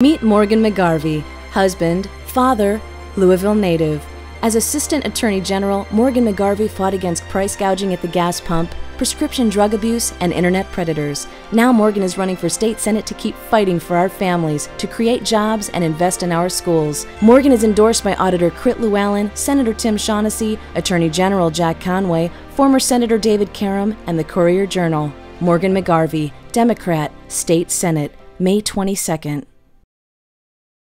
Meet Morgan McGarvey, husband, father, Louisville native. As Assistant Attorney General, Morgan McGarvey fought against price gouging at the gas pump, prescription drug abuse, and internet predators. Now Morgan is running for state senate to keep fighting for our families, to create jobs and invest in our schools. Morgan is endorsed by Auditor Crit Luallen, Senator Tim Shaughnessy, Attorney General Jack Conway, former Senator David Karem, and the Courier Journal. Morgan McGarvey, Democrat, State Senate, May 22nd.